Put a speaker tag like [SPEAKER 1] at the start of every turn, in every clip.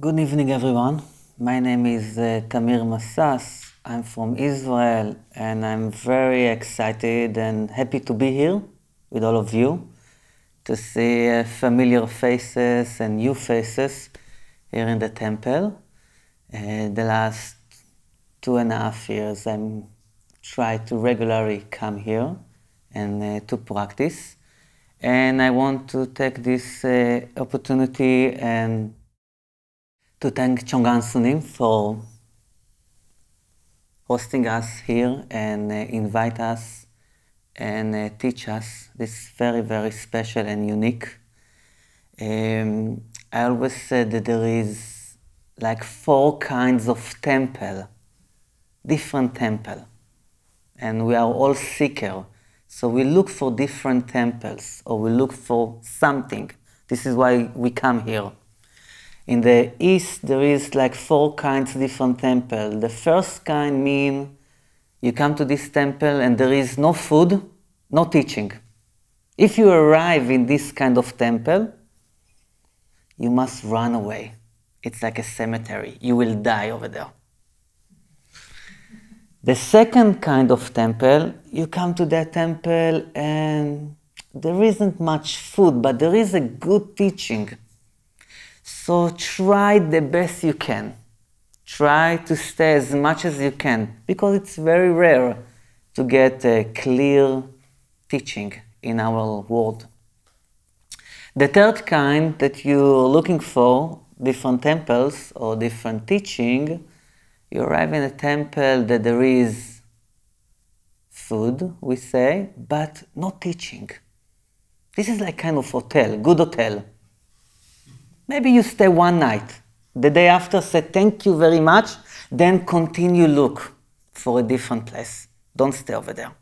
[SPEAKER 1] Good evening, everyone. My name is uh, Tamir Massas. I'm from Israel, and I'm very excited and happy to be here with all of you to see uh, familiar faces and new faces here in the temple. Uh, the last two and a half years, I'm try to regularly come here and uh, to practice. And I want to take this uh, opportunity and to thank Chong An Sunim for hosting us here and uh, invite us and uh, teach us this very, very special and unique. Um, I always said that there is like four kinds of temple, different temple, and we are all seeker. So we look for different temples or we look for something. This is why we come here. In the east, there is like four kinds different temple. The first kind mean you come to this temple and there is no food, no teaching. If you arrive in this kind of temple, you must run away. It's like a cemetery. You will die over there. The second kind of temple, you come to that temple and there isn't much food, but there is a good teaching. So try the best you can. Try to stay as much as you can because it's very rare to get a clear teaching in our world. The third kind that you're looking for, different temples or different teaching, you arrive in a temple that there is food, we say, but no teaching. This is like kind of hotel, good hotel. Maybe you stay one night. The day after, say thank you very much, then continue look for a different place. Don't stay over there.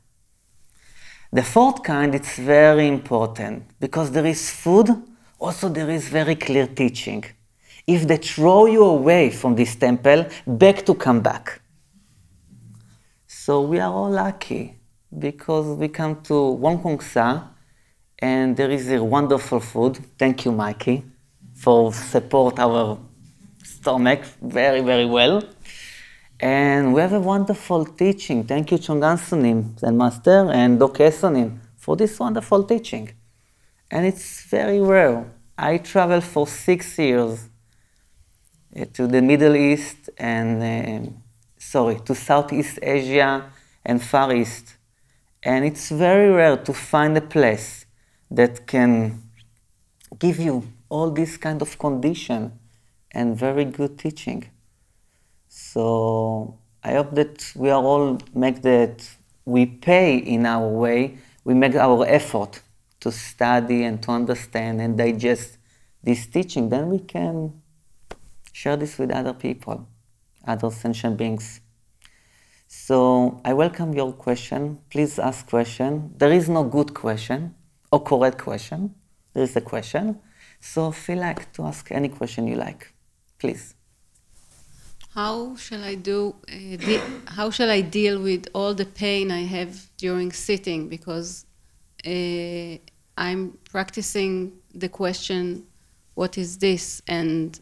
[SPEAKER 1] The fourth kind, it's very important because there is food, also there is very clear teaching. If they throw you away from this temple, back to come back. So we are all lucky because we come to Wong Sa and there is a wonderful food. Thank you, Mikey for support our stomach very, very well. And we have a wonderful teaching. Thank you, Chong An Sunim, Zen Master, and Doc Esonim for this wonderful teaching. And it's very rare. I traveled for six years uh, to the Middle East and, uh, sorry, to Southeast Asia and Far East. And it's very rare to find a place that can give you all this kind of condition and very good teaching. So I hope that we are all make that we pay in our way, we make our effort to study and to understand and digest this teaching, then we can share this with other people, other sentient beings. So I welcome your question. Please ask question. There is no good question or correct question. There is a question. So feel like to ask any question you like, please.
[SPEAKER 2] How shall I do? Uh, de- how shall I deal with all the pain I have during sitting? Because uh, I'm practicing the question, "What is this?" and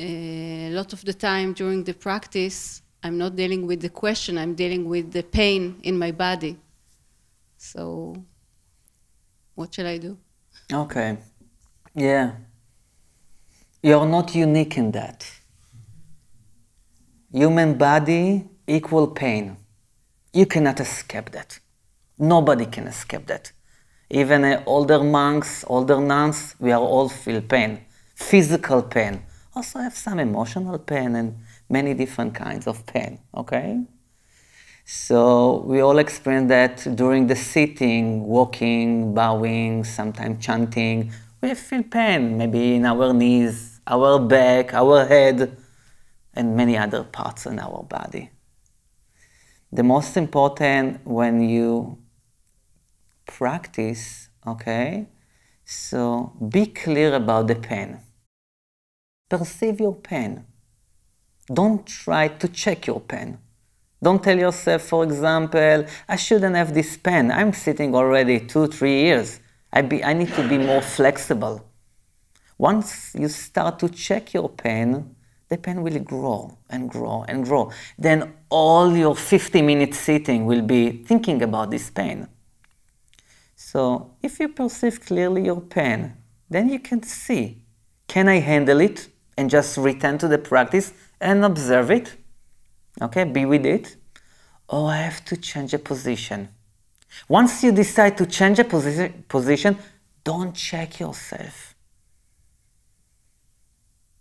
[SPEAKER 2] uh, a lot of the time during the practice, I'm not dealing with the question. I'm dealing with the pain in my body. So, what shall I do?
[SPEAKER 1] Okay. Yeah. You're not unique in that. Human body equal pain. You cannot escape that. Nobody can escape that. Even uh, older monks, older nuns, we are all feel pain. Physical pain. Also have some emotional pain and many different kinds of pain, okay? So we all experience that during the sitting, walking, bowing, sometimes chanting. We feel pain, maybe in our knees, our back, our head, and many other parts in our body. The most important when you practice, okay, so be clear about the pain. Perceive your pain. Don't try to check your pain don't tell yourself, for example, I shouldn't have this pen. I'm sitting already two, three years. I, be, I need to be more flexible. Once you start to check your pain, the pain will grow and grow and grow. Then all your 50 minutes sitting will be thinking about this pain. So if you perceive clearly your pain, then you can see can I handle it and just return to the practice and observe it? Okay, be with it. Oh, I have to change a position. Once you decide to change a posi- position, don't check yourself.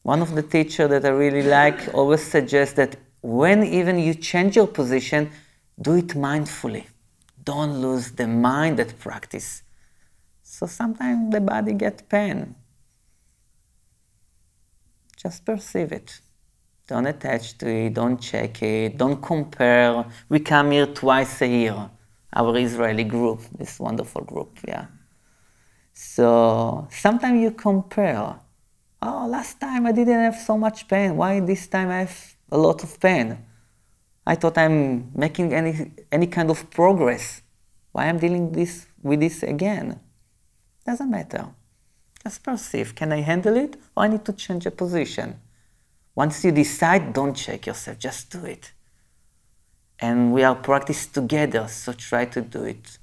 [SPEAKER 1] One of the teachers that I really like always suggests that when even you change your position, do it mindfully. Don't lose the mind at practice. So sometimes the body gets pain. Just perceive it. Don't attach to it, don't check it, don't compare. We come here twice a year, our Israeli group, this wonderful group, yeah. So sometimes you compare oh, last time I didn't have so much pain. Why this time I have a lot of pain? I thought I'm making any, any kind of progress. Why I'm dealing this, with this again? Doesn't matter. Just perceive. Can I handle it? Or I need to change a position. Once you decide, don't check yourself. Just do it. And we are practice together, so try to do it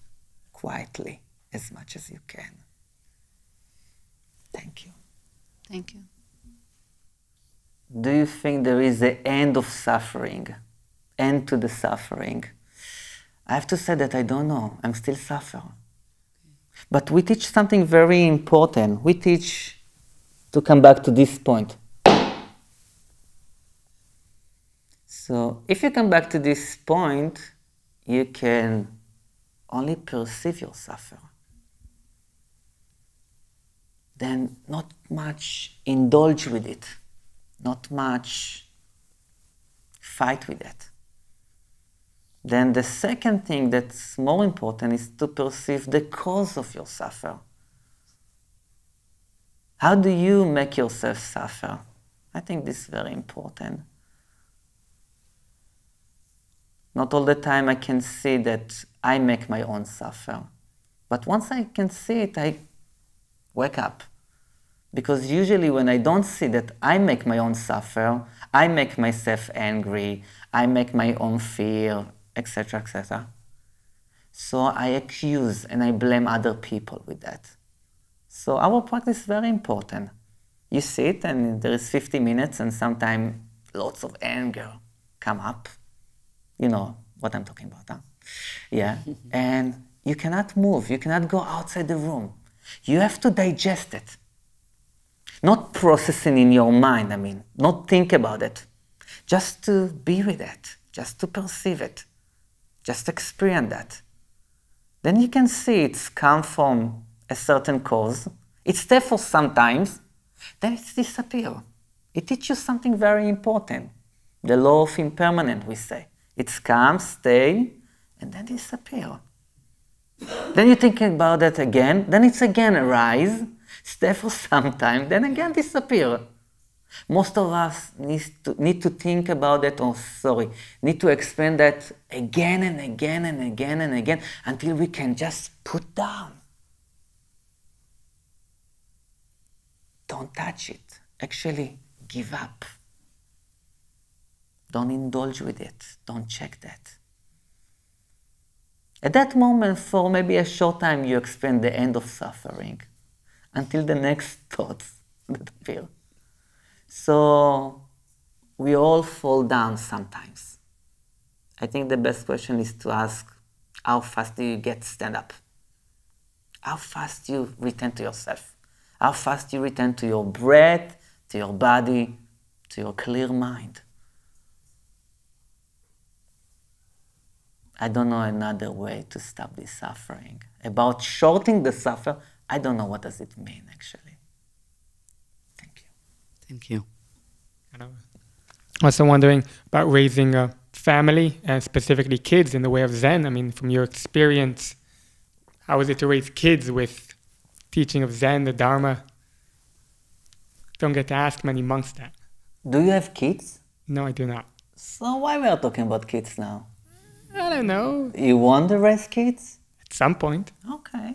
[SPEAKER 1] quietly as much as you can. Thank you.
[SPEAKER 2] Thank you.
[SPEAKER 1] Do you think there is an end of suffering? End to the suffering? I have to say that I don't know. I'm still suffering. But we teach something very important. We teach to come back to this point. So if you come back to this point, you can only perceive your suffering then not much indulge with it, not much fight with it. Then the second thing that's more important is to perceive the cause of your suffer. How do you make yourself suffer? I think this is very important. Not all the time I can see that I make my own suffer. But once I can see it, I wake up. Because usually when I don't see that I make my own suffer, I make myself angry, I make my own fear, etc., etc. So I accuse and I blame other people with that. So our practice is very important. You sit and there is 50 minutes and sometimes lots of anger come up. You know what I'm talking about, huh? Yeah. and you cannot move. You cannot go outside the room. You have to digest it. Not processing in your mind, I mean, not think about it. Just to be with it, just to perceive it, just experience that. Then you can see it's come from a certain cause. It's there for sometimes, then it disappears. It teaches you something very important. The law of impermanence, we say. It's come, stay, and then disappear. Then you think about that again, then it's again arise, stay for some time, then again disappear. Most of us need to, need to think about that, or sorry, need to explain that again and again and again and again until we can just put down. Don't touch it. Actually, give up. Don't indulge with it. Don't check that. At that moment, for maybe a short time, you experience the end of suffering until the next thoughts that appear. So we all fall down sometimes. I think the best question is to ask how fast do you get stand up? How fast you return to yourself? How fast you return to your breath, to your body, to your clear mind? I don't know another way to stop this suffering. About shortening the suffer, I don't know what does it mean actually. Thank you.
[SPEAKER 3] Thank you.
[SPEAKER 4] I'm also wondering about raising a family and specifically kids in the way of Zen. I mean, from your experience, how is it to raise kids with teaching of Zen, the Dharma? Don't get to ask many monks that.
[SPEAKER 1] Do you have kids?
[SPEAKER 4] No, I do not.
[SPEAKER 1] So why we are talking about kids now?
[SPEAKER 4] I don't know.
[SPEAKER 1] You want to raise kids?
[SPEAKER 4] At some point.
[SPEAKER 1] Okay.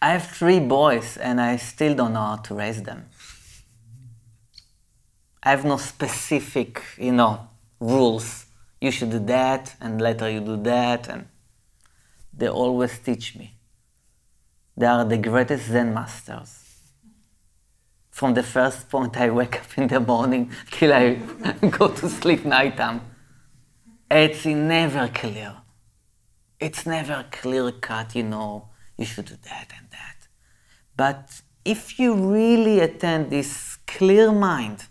[SPEAKER 1] I have three boys and I still don't know how to raise them. I have no specific, you know, rules. You should do that and later you do that and they always teach me. They are the greatest Zen masters. From the first point I wake up in the morning till I go to sleep nighttime. It's never clear. It's never clear cut, you know, you should do that and that. But if you really attend this clear mind,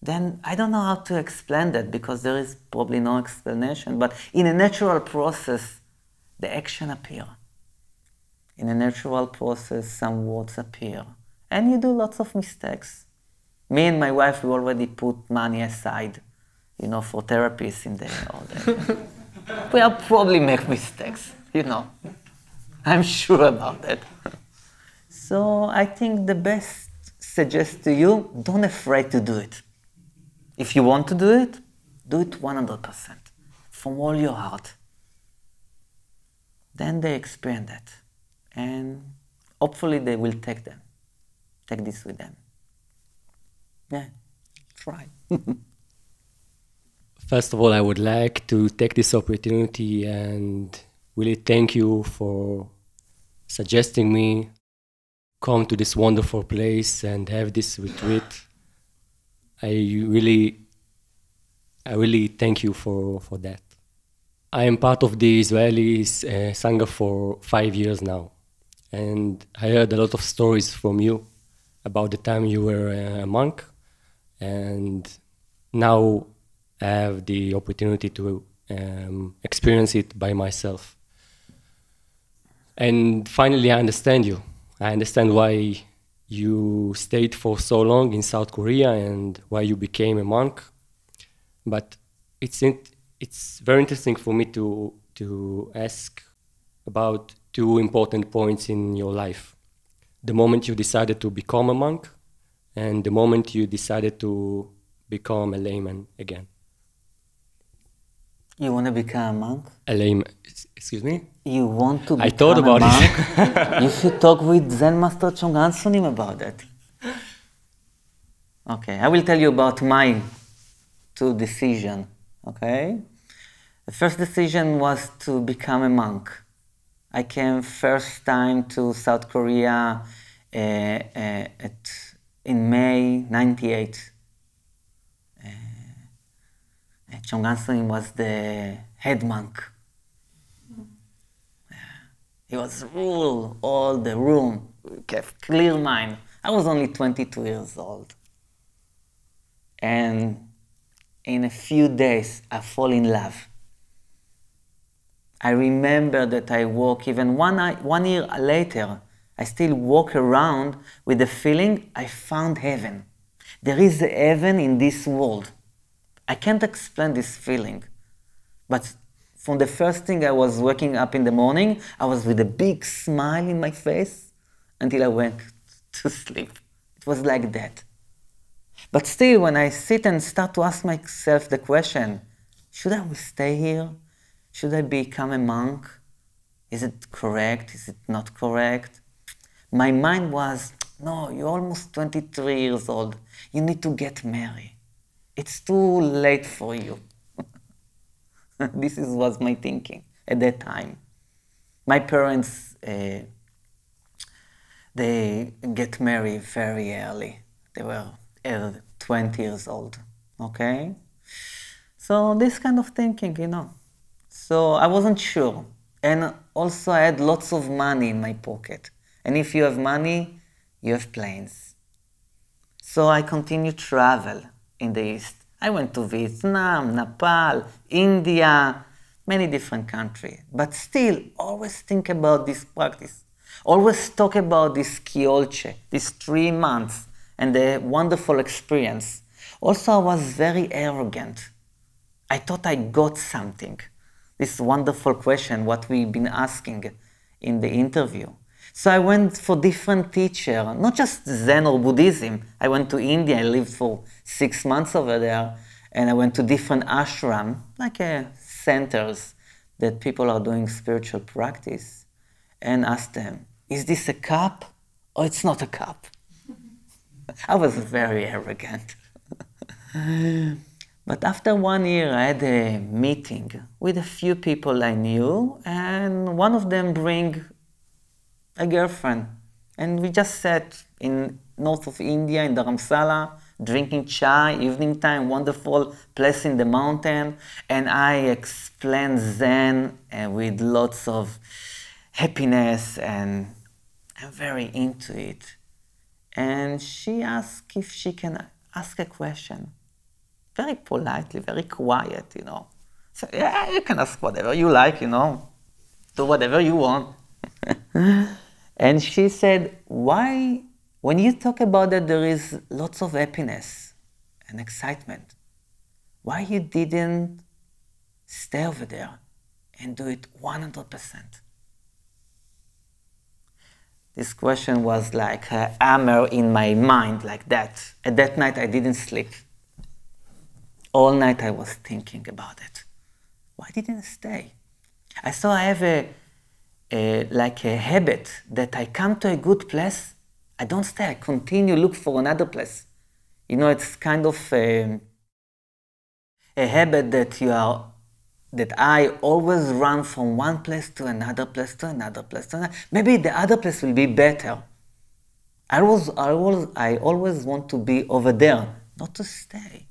[SPEAKER 1] then I don't know how to explain that because there is probably no explanation. But in a natural process, the action appear. In a natural process, some words appear, and you do lots of mistakes. Me and my wife, we already put money aside, you know, for therapists in the all day. we'll probably make mistakes, you know. I'm sure about that. so I think the best suggest to you, don't afraid to do it. If you want to do it, do it 100% from all your heart. Then they experience that. And hopefully they will take them. Take this with them. Yeah, try.
[SPEAKER 3] First of all, I would like to take this opportunity and really thank you for suggesting me come to this wonderful place and have this retreat. I really, I really thank you for, for that. I am part of the Israeli uh, Sangha for five years now, and I heard a lot of stories from you about the time you were a monk, and now have the opportunity to um, experience it by myself. And finally, I understand you. I understand why you stayed for so long in South Korea and why you became a monk. But it's it's very interesting for me to to ask about two important points in your life: the moment you decided to become a monk, and the moment you decided to become a layman again.
[SPEAKER 1] You want to become a monk?
[SPEAKER 3] A layman. Excuse me?
[SPEAKER 1] You want to become
[SPEAKER 3] I thought about
[SPEAKER 1] a monk? you should talk with Zen Master Chong An Sunim about that. Okay, I will tell you about my two decision. Okay, the first decision was to become a monk. I came first time to South Korea uh, uh, at, in May '98. Chong An Sunim was the head monk. He was rule all the room, kept clear mind. I was only 22 years old. And in a few days, I fall in love. I remember that I walk, even one, one year later, I still walk around with the feeling I found heaven. There is a heaven in this world. I can't explain this feeling. But from the first thing I was waking up in the morning, I was with a big smile in my face until I went to sleep. It was like that. But still, when I sit and start to ask myself the question, should I stay here? Should I become a monk? Is it correct? Is it not correct? My mind was, no, you're almost 23 years old. You need to get married. It's too late for you. this is, was my thinking at that time. My parents, uh, they get married very early. They were 20 years old, okay? So this kind of thinking, you know. So I wasn't sure. And also I had lots of money in my pocket. And if you have money, you have planes. So I continued travel in the East. I went to Vietnam, Nepal, India, many different countries. But still, always think about this practice. Always talk about this Kyolche, these three months, and the wonderful experience. Also, I was very arrogant. I thought I got something. This wonderful question, what we've been asking in the interview. So I went for different teacher, not just Zen or Buddhism. I went to India. I lived for six months over there, and I went to different ashram, like uh, centers that people are doing spiritual practice. and asked them, Is this a cup or it's not a cup? I was very arrogant. but after one year, I had a meeting with a few people I knew, and one of them bring a girlfriend. And we just sat in north of India, in Dharamsala, drinking chai, evening time, wonderful place in the mountain. And I explained Zen and with lots of happiness, and I'm very into it. And she asked if she can ask a question. Very politely, very quiet, you know. So, yeah, you can ask whatever you like, you know. Do whatever you want. and she said, Why when you talk about that, there is lots of happiness and excitement. Why you didn't stay over there and do it 100%? This question was like a hammer in my mind, like that. At that night, I didn't sleep. All night, I was thinking about it. Why didn't I stay? I saw I have a, like a habit that I come to a good place I don't stay. I continue look for another place. You know, it's kind of a, a habit that you are that I always run from one place to another place to another place to another. Maybe the other place will be better. I always, I always, I always want to be over there, not to stay.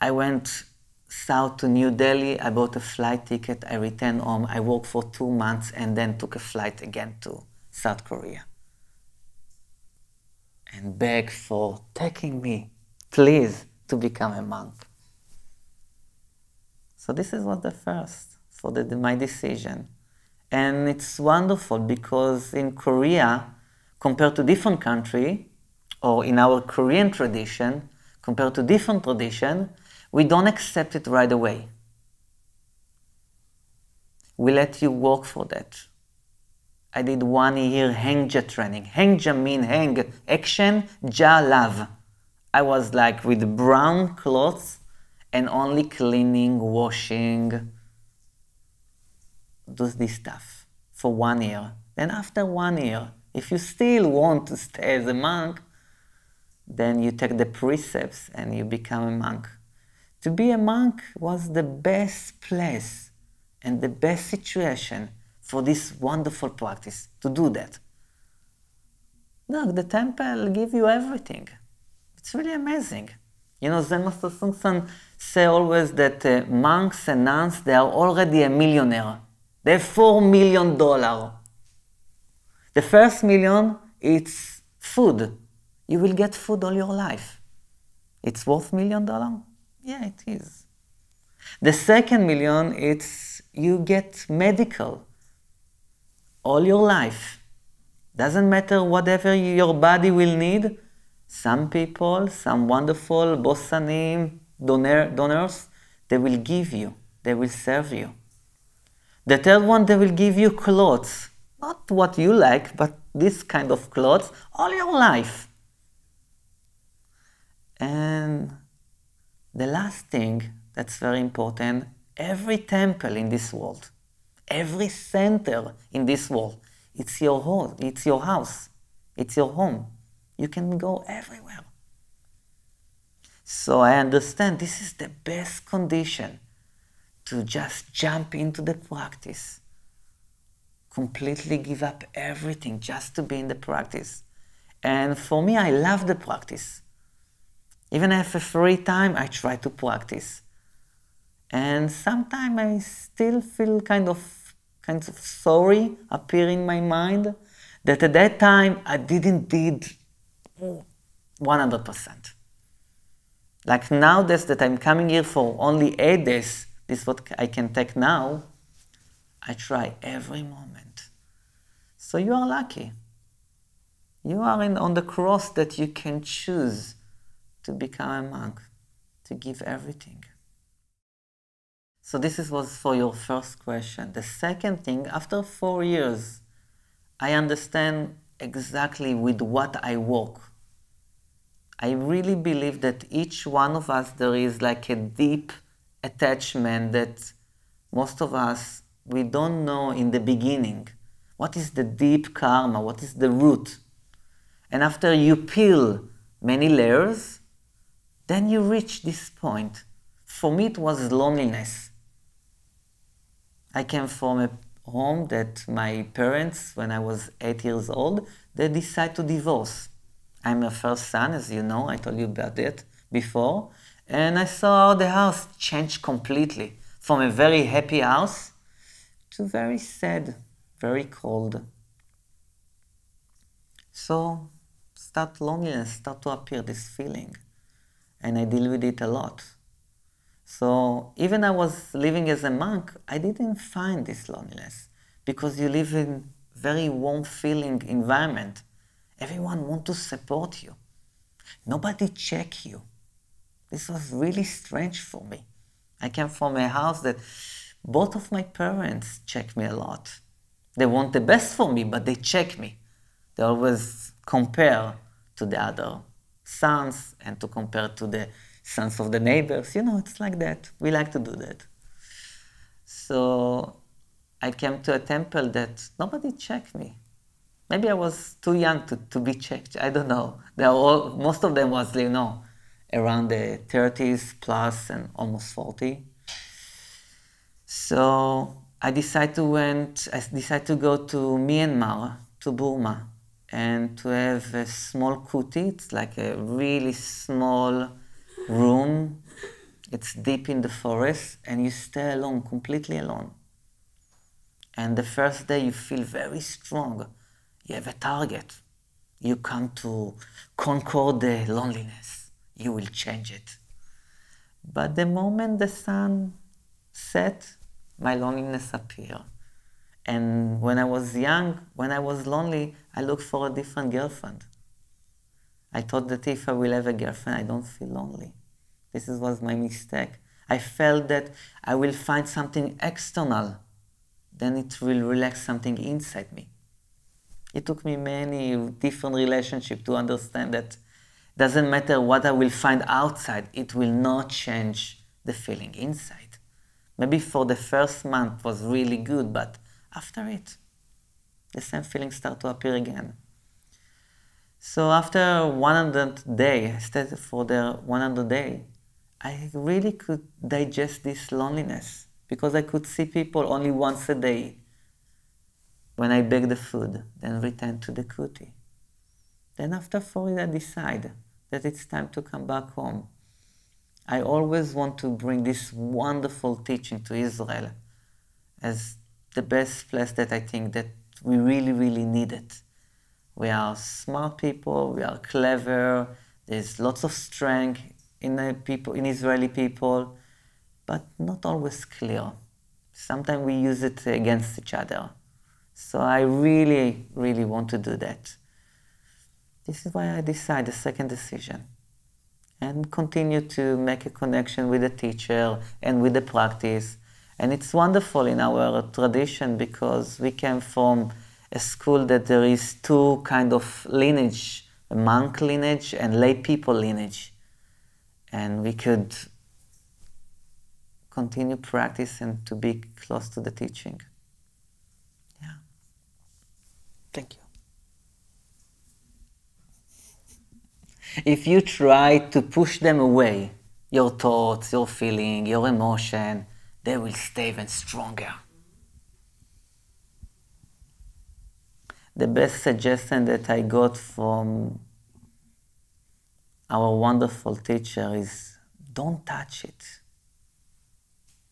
[SPEAKER 1] I went south to New Delhi. I bought a flight ticket. I returned home. I worked for two months and then took a flight again to South Korea and begged for taking me, please, to become a monk. So this is what the first for the, my decision. And it's wonderful because in Korea, compared to different country, or in our Korean tradition, compared to different tradition, we don't accept it right away. We let you work for that. I did one year Hengja training. Hengja mean hang, action, ja love. I was like with brown clothes and only cleaning, washing, do this stuff for one year. Then after one year, if you still want to stay as a monk, then you take the precepts and you become a monk. To be a monk was the best place and the best situation for this wonderful practice to do that. Look, the temple give you everything. It's really amazing. You know, Zen Master Seung Sahn always that uh, monks and nuns, they are already a millionaire. They have four million dollar. The first million, it's food. You will get food all your life. It's worth million dollar? Yeah, it is. The second million, it's you get medical all your life. Doesn't matter whatever your body will need. Some people, some wonderful bosanim donor, donors, they will give you, they will serve you. The third one, they will give you clothes. Not what you like, but this kind of clothes all your life. And the last thing that's very important every temple in this world every center in this world. It's your home, it's your house, it's your home. You can go everywhere. So I understand this is the best condition to just jump into the practice. Completely give up everything just to be in the practice. And for me, I love the practice. Even if a free time, I try to practice. And sometimes I still feel kind of kinds of sorry appear in my mind that at that time I didn't did 100%. Like now this that I'm coming here for only eight days, this is what I can take now, I try every moment. So you are lucky. You are in, on the cross that you can choose to become a monk, to give everything. So this is, was for your first question. The second thing, after four years, I understand exactly with what I work. I really believe that each one of us, there is like a deep attachment that most of us we don't know in the beginning what is the deep karma, what is the root. And after you peel many layers, then you reach this point. For me, it was loneliness. I came from a home that my parents, when I was eight years old, they decided to divorce. I'm a first son, as you know, I told you about it before. And I saw the house change completely from a very happy house to very sad, very cold. So start loneliness, start to appear this feeling. And I deal with it a lot. So even I was living as a monk, I didn't find this loneliness because you live in very warm feeling environment. Everyone want to support you. Nobody check you. This was really strange for me. I came from a house that both of my parents check me a lot. They want the best for me, but they check me. They always compare to the other sons and to compare to the sons of the neighbors. You know, it's like that. We like to do that. So I came to a temple that nobody checked me. Maybe I was too young to, to be checked. I don't know. They all, most of them was, you know, around the 30s plus and almost 40. So I decided to went. I decided to go to Myanmar, to Burma, and to have a small kuti. It's like a really small room. It's deep in the forest, and you stay alone, completely alone. And the first day you feel very strong. You have a target. You come to conquer the loneliness. You will change it. But the moment the sun set, my loneliness appeared. And when I was young, when I was lonely, I looked for a different girlfriend. I thought that if I will have a girlfriend, I don't feel lonely. This was my mistake. I felt that I will find something external, then it will relax something inside me. It took me many different relationships to understand that doesn't matter what I will find outside, it will not change the feeling inside. Maybe for the first month was really good, but after it, the same feelings start to appear again. So after 100 day, instead for the 100 day, I really could digest this loneliness because I could see people only once a day when I bake the food, then return to the kuti. Then after four I decide that it's time to come back home. I always want to bring this wonderful teaching to Israel as the best place that I think that we really, really need it. We are smart people, we are clever, there's lots of strength in the people, in Israeli people, but not always clear. Sometimes we use it against each other. So I really, really want to do that. This is why I decide the second decision and continue to make a connection with the teacher and with the practice. And it's wonderful in our tradition because we came from a school that there is two kind of lineage, a monk lineage and lay people lineage. And we could continue practice and to be close to the teaching. Yeah. Thank you. If you try to push them away, your thoughts, your feeling, your emotion, they will stay even stronger. The best suggestion that I got from our wonderful teacher is don't touch it.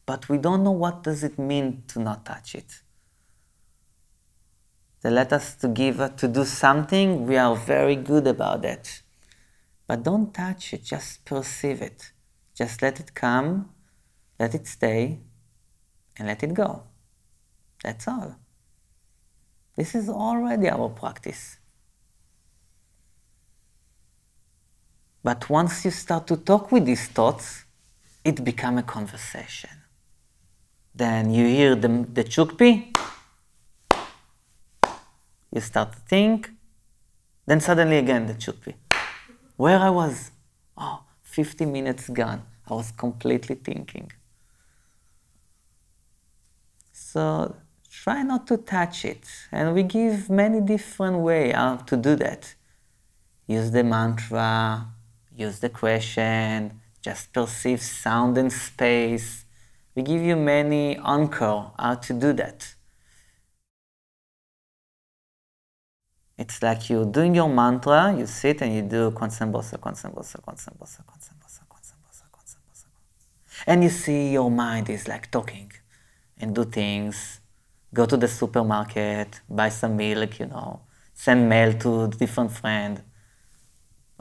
[SPEAKER 1] But we don't know what does it mean to not touch it. They let us to give to do something, we are very good about that. But don't touch it, just perceive it. Just let it come, let it stay, and let it go. That's all. This is already our practice. But once you start to talk with these thoughts, it becomes a conversation. Then you hear the, the chukpi, you start to think, then suddenly again the chukpi where I was. Oh, 50 minutes gone. I was completely thinking. So try not to touch it. And we give many different ways how uh, to do that. Use the mantra, use the question, just perceive sound and space. We give you many anchor how to do that. It's like you're doing your mantra, you sit and you do konsembosa, konsembosa, konsembosa, konsembosa, konsembosa, konsembosa. And you see your mind is like talking and do things. Go to the supermarket, buy some milk, you know, send mail to different friend,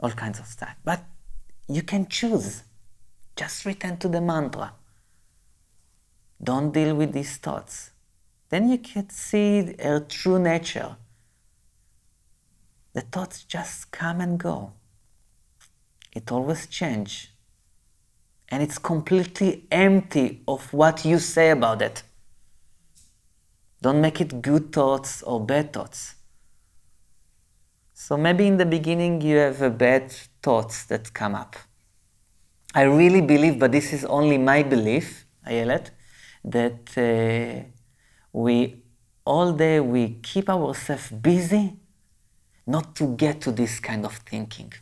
[SPEAKER 1] all kinds of stuff. But you can choose. Just return to the mantra. Don't deal with these thoughts. Then you can see her true nature the thoughts just come and go. It always change. And it's completely empty of what you say about it. Don't make it good thoughts or bad thoughts. So maybe in the beginning you have bad thoughts that come up. I really believe, but this is only my belief, Ayelet, that uh, we all day we keep ourselves busy not to get to this kind of thinking.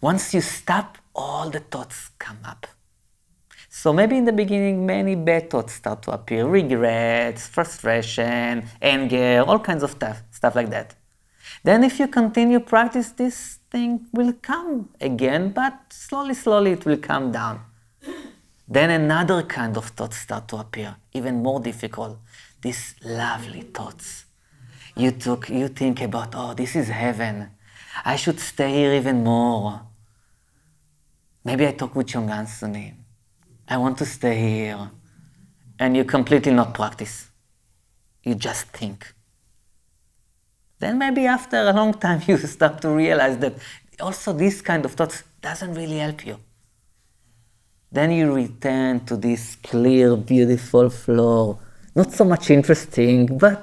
[SPEAKER 1] Once you stop, all the thoughts come up. So maybe in the beginning, many bad thoughts start to appear regrets, frustration, anger, all kinds of stuff, stuff like that. Then, if you continue practice, this thing will come again, but slowly, slowly it will come down. Then another kind of thoughts start to appear, even more difficult. These lovely thoughts you took you think about oh this is heaven i should stay here even more maybe i talk with Chongan i want to stay here and you completely not practice you just think then maybe after a long time you start to realize that also this kind of thoughts doesn't really help you then you return to this clear beautiful floor not so much interesting but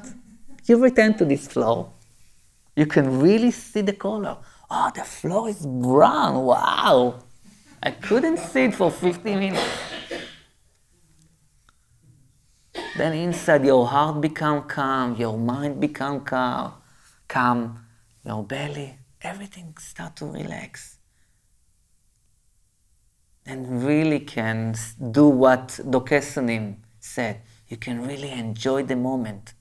[SPEAKER 1] you return to this floor. You can really see the color. Oh, the floor is brown. Wow. I couldn't see it for 50 minutes. Then inside your heart become calm, your mind become calm, calm, your belly, everything start to relax. And really can do what Dokesonim said. You can really enjoy the moment.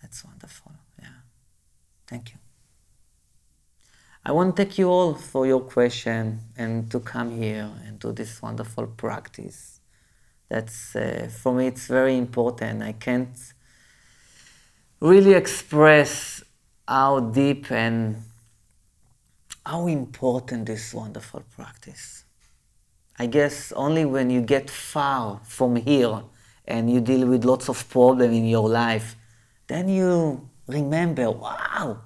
[SPEAKER 1] That's wonderful. Yeah. Thank you. I want to thank you all for your question and to come here and do this wonderful practice. That's uh, for me. It's very important. I can't really express how deep and how important this wonderful practice. I guess only when you get far from here and you deal with lots of problems in your life then you remember, wow,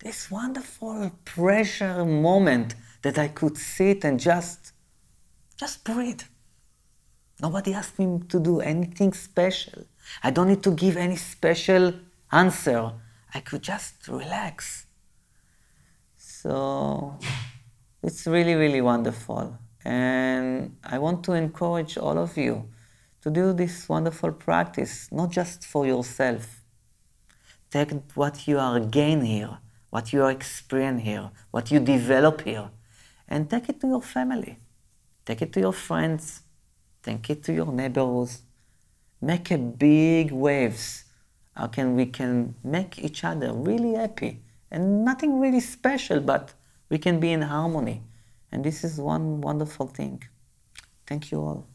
[SPEAKER 1] this wonderful pressure moment that I could sit and just, just breathe. Nobody asked me to do anything special. I don't need to give any special answer. I could just relax. So it's really, really wonderful. And I want to encourage all of you to do this wonderful practice, not just for yourself, Take what you are gain here, what you experience here, what you develop here, and take it to your family. Take it to your friends. Take it to your neighbors. Make a big waves. How can we can make each other really happy and nothing really special, but we can be in harmony. And this is one wonderful thing. Thank you all.